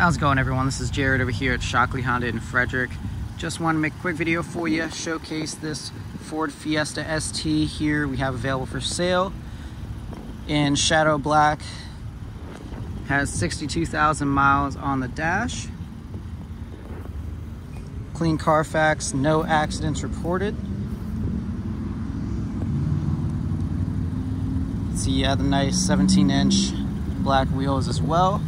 How's it going everyone? This is Jared over here at Shockley Honda in Frederick. Just want to make a quick video for you, showcase this Ford Fiesta ST here we have available for sale in Shadow Black. Has 62,000 miles on the dash. Clean Carfax, no accidents reported. See, have the nice 17 inch black wheels as well.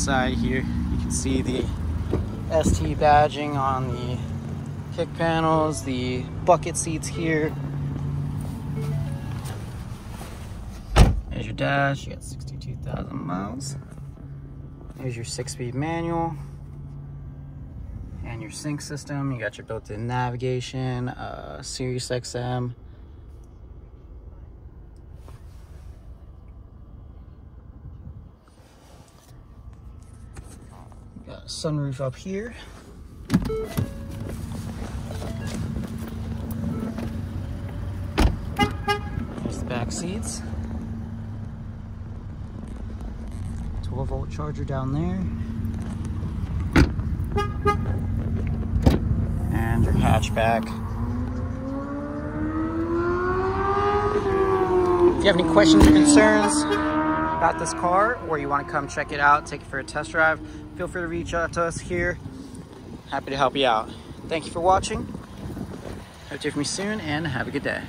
Inside here, you can see the ST badging on the kick panels, the bucket seats here. There's your dash, you got 62,000 miles. There's your six-speed manual and your sync system. You got your built-in navigation, uh, Sirius XM, Sunroof up here. There's the back seats. 12 volt charger down there. And your hatchback. If you have any questions or concerns, about this car or you want to come check it out, take it for a test drive, feel free to reach out to us here. Happy to help you out. Thank you for watching. Hope to hear from you soon and have a good day.